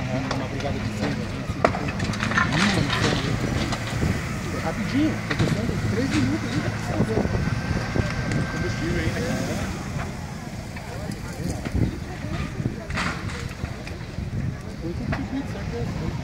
uma brigada de sangue. assim, rapidinho, tô de 3 minutos ainda, tá combustível aí, né? Foi com o certeza.